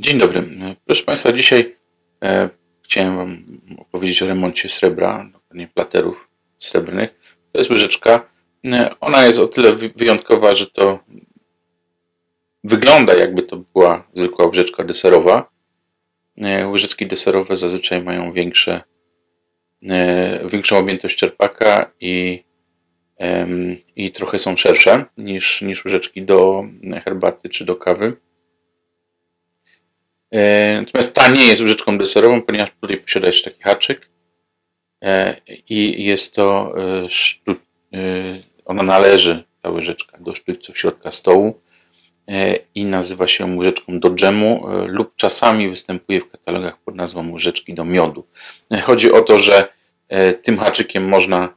Dzień dobry. Proszę Państwa, dzisiaj e, chciałem Wam opowiedzieć o remoncie srebra, dokładnie platerów srebrnych. To jest łyżeczka. E, ona jest o tyle wyjątkowa, że to wygląda jakby to była zwykła łyżeczka deserowa. E, łyżeczki deserowe zazwyczaj mają większe, e, większą objętość czerpaka i, e, i trochę są szersze niż, niż łyżeczki do herbaty czy do kawy. E, natomiast ta nie jest łyżeczką deserową, ponieważ tutaj posiada jeszcze taki haczyk e, i jest to, e, ona należy, ta łyżeczka, do sztućców środka stołu i nazywa się łyżeczką do dżemu lub czasami występuje w katalogach pod nazwą łyżeczki do miodu. Chodzi o to, że tym haczykiem można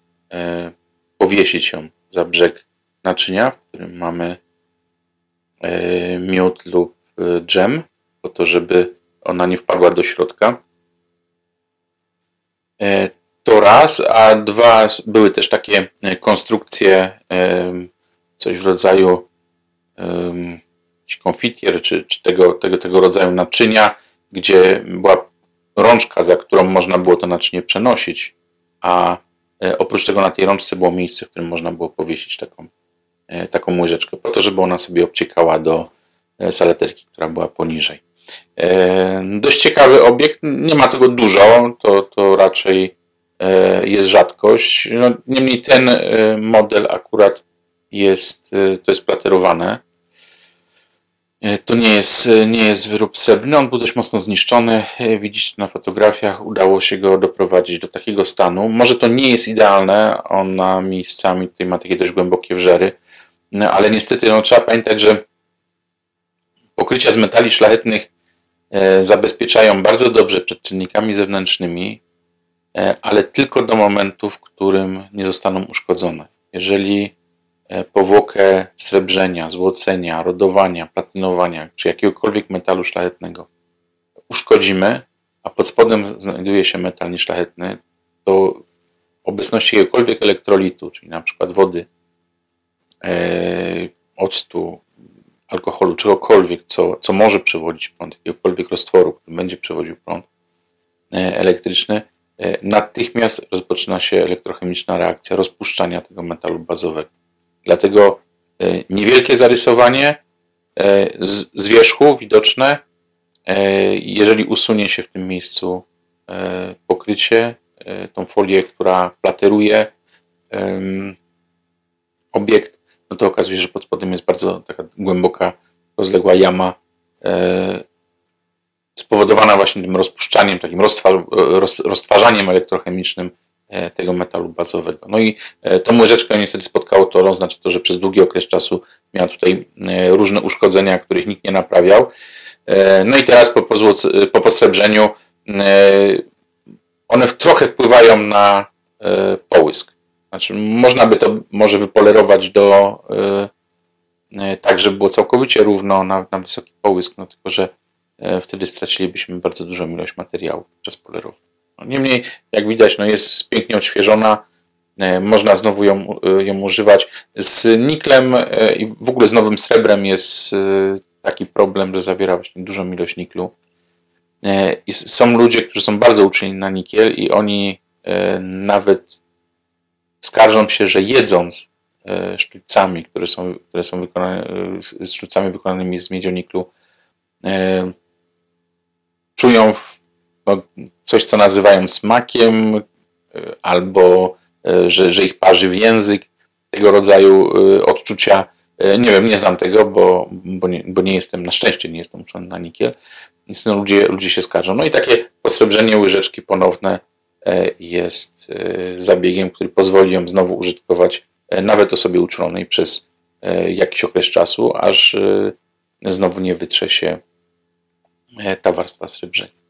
powiesić ją za brzeg naczynia, w którym mamy miód lub dżem po to, żeby ona nie wpadła do środka. E, to raz, a dwa były też takie e, konstrukcje, coś w rodzaju konfitier, czy, czy tego, tego, tego rodzaju naczynia, gdzie była rączka, za którą można było to naczynie przenosić, a e, oprócz tego na tej rączce było miejsce, w którym można było powiesić taką, taką łyżeczkę, po to, żeby ona sobie obciekała do saleterki, która była poniżej. E, dość ciekawy obiekt, nie ma tego dużo, to, to raczej e, jest rzadkość. No, niemniej ten e, model akurat jest, to jest platerowane. To nie jest, nie jest wyrób srebrny, on był dość mocno zniszczony. Widzicie na fotografiach, udało się go doprowadzić do takiego stanu. Może to nie jest idealne, ona miejscami tutaj ma takie dość głębokie wrzery, no, ale niestety no, trzeba pamiętać, że pokrycia z metali szlachetnych E, zabezpieczają bardzo dobrze przed czynnikami zewnętrznymi, e, ale tylko do momentu, w którym nie zostaną uszkodzone. Jeżeli e, powłokę srebrzenia, złocenia, rodowania, platynowania czy jakiegokolwiek metalu szlachetnego uszkodzimy, a pod spodem znajduje się metal nieszlachetny, to w obecności jakiegokolwiek elektrolitu, czyli na przykład wody, octu, alkoholu, czegokolwiek, co, co może przewodzić prąd, jakiegokolwiek roztworu, który będzie przewodził prąd e, elektryczny, e, natychmiast rozpoczyna się elektrochemiczna reakcja rozpuszczania tego metalu bazowego. Dlatego e, niewielkie zarysowanie z wierzchu widoczne, jeżeli usunie się w tym miejscu pokrycie, tą folię, która plateruje obiekt, no to okazuje się, że pod spodem jest bardzo taka głęboka, rozległa jama, e, spowodowana właśnie tym rozpuszczaniem, takim roztwarz, roz, roztwarzaniem elektrochemicznym e, tego metalu bazowego. No i e, tą łyżeczkę niestety spotkało to, oznacza to, że przez długi okres czasu miała tutaj e, różne uszkodzenia, których nikt nie naprawiał. No i teraz po, po, po posrebrzeniu one trochę wpływają na połysk. Znaczy, można by to może wypolerować do yy, tak, żeby było całkowicie równo na, na wysoki połysk, no tylko że yy, wtedy stracilibyśmy bardzo dużą ilość materiału podczas polerowania. No, niemniej, jak widać, no jest pięknie odświeżona, można znowu ją, ją używać. Z niklem i w ogóle z nowym srebrem jest taki problem, że zawiera właśnie dużą ilość niklu. I są ludzie, którzy są bardzo uczeni na nikiel i oni nawet skarżą się, że jedząc e, sztućcami, które są, które są wykonane, e, sztućcami wykonanymi z miedzioniklu, e, czują no, coś, co nazywają smakiem, albo że, że ich parzy w język, tego rodzaju odczucia. Nie wiem, nie znam tego, bo, bo, nie, bo nie jestem, na szczęście nie jestem uczony na nikiel. Więc no, ludzie, ludzie się skarżą. No i takie posrebrzenie łyżeczki ponowne jest e, zabiegiem, który pozwoli ją znowu użytkować e, nawet osobie uczonej przez jakiś okres czasu, aż znowu nie wytrze się ta warstwa srebrzenia.